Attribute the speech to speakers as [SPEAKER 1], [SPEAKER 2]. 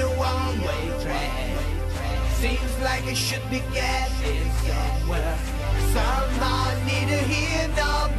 [SPEAKER 1] a one-way train. Seems like it should be getting somewhere. Somehow, I need to hear nor